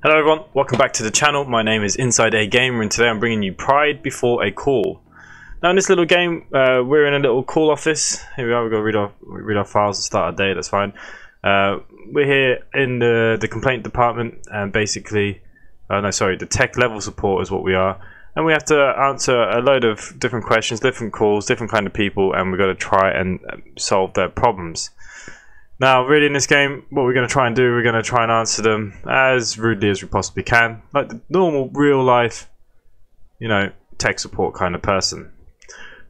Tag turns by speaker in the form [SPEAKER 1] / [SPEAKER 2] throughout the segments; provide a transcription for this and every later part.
[SPEAKER 1] Hello everyone, welcome back to the channel. My name is Inside A Gamer and today I'm bringing you Pride Before a Call. Now in this little game, uh, we're in a little call office. Here we are, we've got to read our, read our files to start our day, that's fine. Uh, we're here in the, the complaint department and basically, uh, no sorry, the tech level support is what we are. And we have to answer a load of different questions, different calls, different kind of people and we've got to try and um, solve their problems. Now, really, in this game, what we're going to try and do, we're going to try and answer them as rudely as we possibly can, like the normal, real life, you know, tech support kind of person.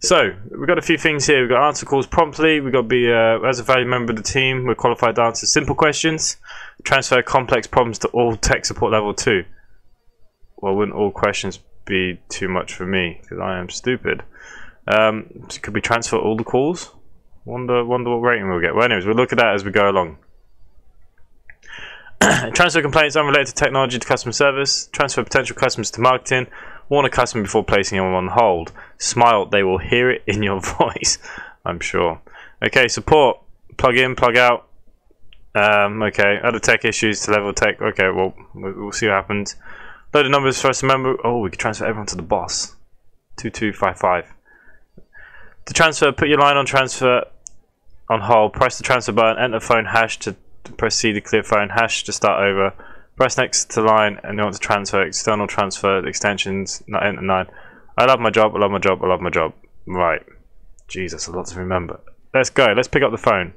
[SPEAKER 1] So, we've got a few things here. We've got answer calls promptly. We've got to be, uh, as a valued member of the team, we're qualified to answer simple questions, transfer complex problems to all tech support level 2. Well, wouldn't all questions be too much for me, because I am stupid. Um, so could we transfer all the calls? Wonder, wonder what rating we'll get. Well, anyways, we'll look at that as we go along. Transfer complaints unrelated to technology to customer service. Transfer potential customers to marketing. Warn a customer before placing them on hold. Smile, they will hear it in your voice. I'm sure. Okay, support. Plug in, plug out. Um, okay, other tech issues to level tech. Okay, well, we'll see what happens. Load of numbers for us to remember. Oh, we can transfer everyone to the boss. 2255. To transfer, put your line on transfer on hold, press the transfer button, enter phone hash to, C to clear phone, hash to start over. Press next to line and you want to transfer external transfer extensions, enter 9. I love my job, I love my job, I love my job. Right. Jesus, a lot to remember. Let's go, let's pick up the phone.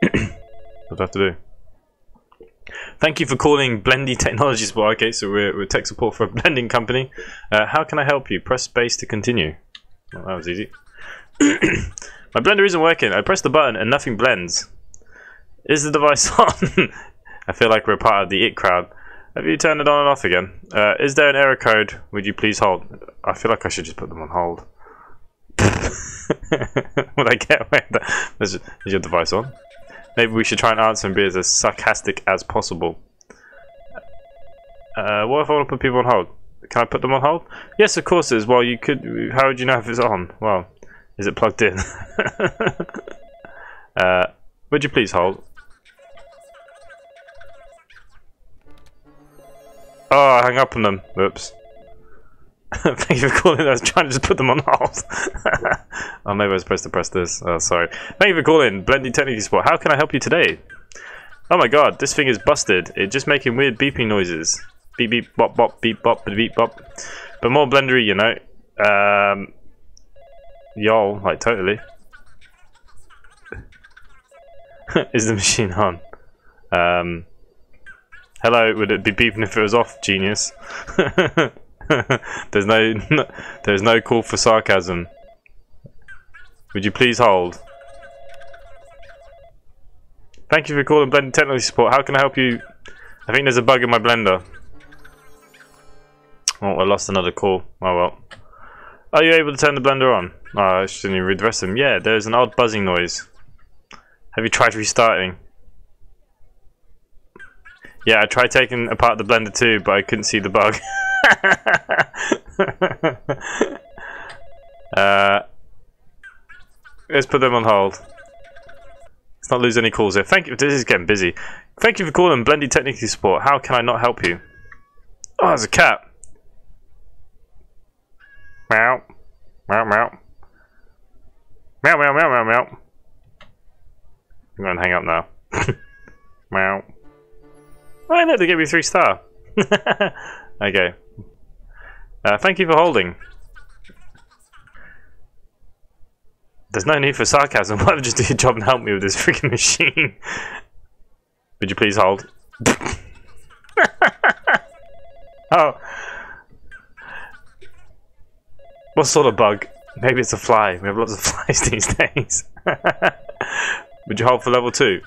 [SPEAKER 1] what do I have to do? Thank you for calling Blendy Technology Support. Okay, so we're, we're tech support for a blending company. Uh, how can I help you? Press space to continue. Well, that was easy. My blender isn't working. I press the button and nothing blends. Is the device on? I feel like we're part of the IT crowd. Have you turned it on and off again? Uh, is there an error code? Would you please hold? I feel like I should just put them on hold. Would I get away with that? Is, your device on? Maybe we should try and answer and be as sarcastic as possible. Uh, what if I want to put people on hold? Can I put them on hold? Yes, of course it is. Well, you could. How would you know if it's on? Well, is it plugged in? uh, would you please hold? Oh, I hung up on them. Whoops. Thank you for calling. I was trying to just put them on hold. oh, maybe I was supposed to press this. Oh, sorry. Thank you for calling. Blending Technical Support. How can I help you today? Oh my god, this thing is busted. It's just making weird beeping noises. Beep beep bop bop beep bop beep bop. But more blendery, you know. Um, Y'all, like totally. Is the machine on? Um, hello, would it be beeping if it was off, genius? there's no, no, there's no call for sarcasm. Would you please hold? Thank you for calling Blender Technical Support. How can I help you? I think there's a bug in my blender. Oh, I lost another call. Oh well. Are you able to turn the blender on? Oh, I shouldn't even redress them. Yeah, there's an odd buzzing noise. Have you tried restarting? Yeah, I tried taking apart the blender too, but I couldn't see the bug. uh, let's put them on hold. Let's not lose any calls here. Thank you. This is getting busy. Thank you for calling Blendy Technical Support. How can I not help you? Oh, there's a cat. Meow. Meow, meow. Meow, meow, meow, meow, meow. I'm going to hang up now. meow. Oh, no, they gave me three star. okay. Uh, thank you for holding. There's no need for sarcasm. Why don't you just do your job and help me with this freaking machine? Would you please hold? oh. What sort of bug? Maybe it's a fly. We have lots of flies these days. Would you hold for level 2?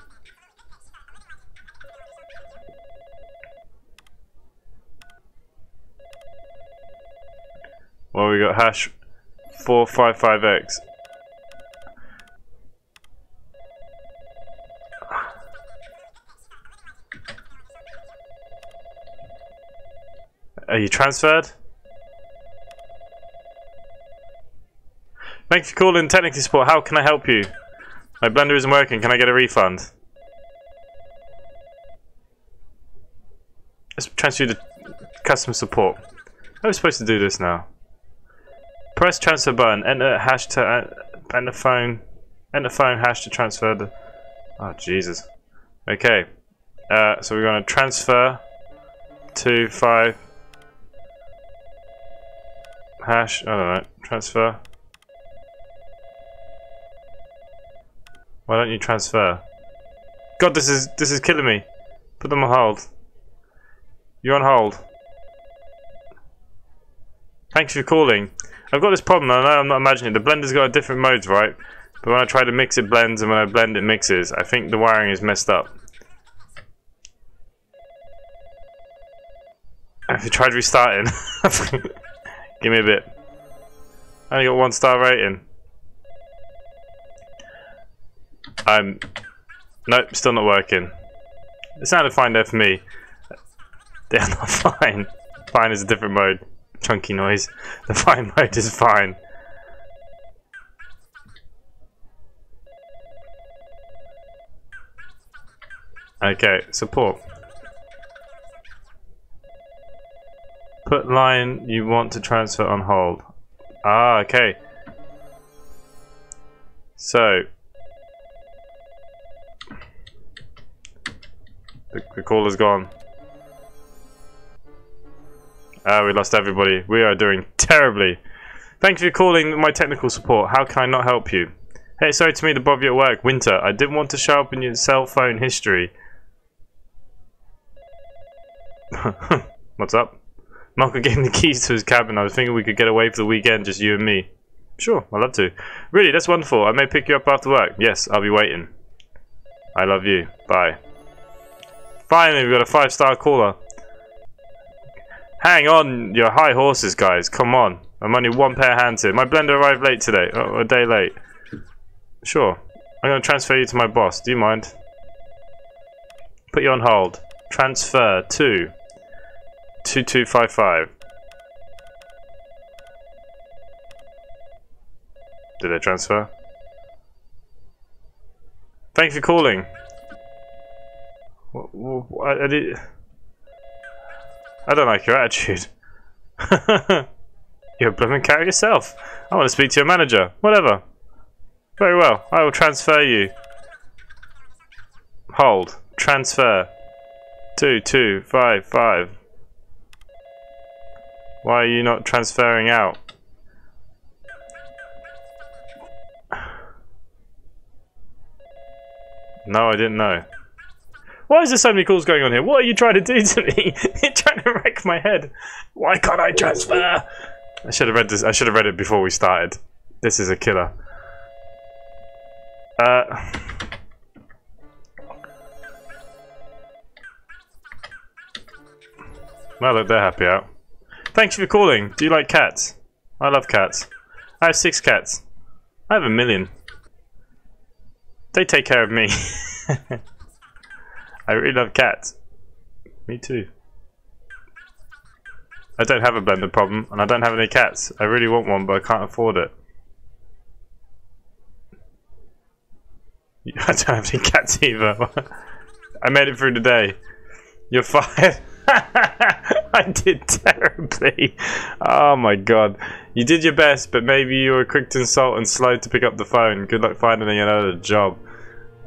[SPEAKER 1] Well, we got hash 455x. Are you transferred? Thanks for calling Technical Support. How can I help you? My blender isn't working. Can I get a refund? let's transfer to customer support. How are we supposed to do this now? Press transfer button. Enter hash to uh, enter phone. Enter phone hash to transfer the. Oh Jesus. Okay. Uh, so we're going to transfer to five hash. I don't know. Transfer. Why don't you transfer? God, this is this is killing me. Put them on hold. You're on hold. Thanks for calling. I've got this problem, I know I'm not imagining it. The blender's got different modes, right? But when I try to mix it blends and when I blend it mixes. I think the wiring is messed up. Have you tried restarting? Give me a bit. I only got one star rating. Nope, still not working. It sounded fine there for me. They are not fine. Fine is a different mode. Chunky noise. The fine mode is fine. Okay, support. Put line you want to transfer on hold. Ah, okay. So. The, the call is gone. Ah, we lost everybody. We are doing terribly. Thank you for calling my technical support. How can I not help you? Hey, sorry to me to bother at work. Winter, I didn't want to show up in your cell phone history. What's up? Marco gave me the keys to his cabin. I was thinking we could get away for the weekend, just you and me. Sure, I'd love to. Really, that's wonderful. I may pick you up after work. Yes, I'll be waiting. I love you. Bye. Finally, we've got a five-star caller. Hang on your high horses, guys. Come on. I'm only one pair hands here. My blender arrived late today. Oh, a day late. Sure. I'm going to transfer you to my boss. Do you mind? Put you on hold. Transfer to 2255. Did I transfer? Thank you for calling. What, I, did, I don't like your attitude. You're a blooming cat yourself. I want to speak to your manager. Whatever. Very well. I will transfer you. Hold. Transfer. Two, two, five, five. Why are you not transferring out? No, I didn't know. Why is there so many calls going on here? What are you trying to do to me? You're trying to wreck my head. Why can't I transfer? I should have read this. I should have read it before we started. This is a killer. Uh. Well, look, they're happy out. Thanks for calling. Do you like cats? I love cats. I have six cats. I have a million. They take care of me. I really love cats. Me too. I don't have a blender problem, and I don't have any cats. I really want one, but I can't afford it. I don't have any cats either. I made it through the day. You're fired. I did terribly. Oh my god. You did your best, but maybe you were quick to insult and slow to pick up the phone. Good luck finding another job.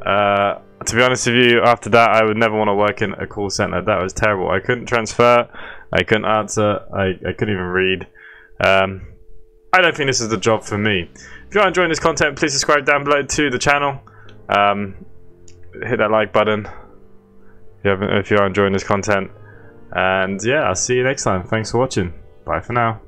[SPEAKER 1] Uh, to be honest with you, after that, I would never want to work in a call center. That was terrible. I couldn't transfer. I couldn't answer. I, I couldn't even read. Um, I don't think this is the job for me. If you are enjoying this content, please subscribe down below to the channel. Um, hit that like button if you, if you are enjoying this content. And yeah, I'll see you next time. Thanks for watching. Bye for now.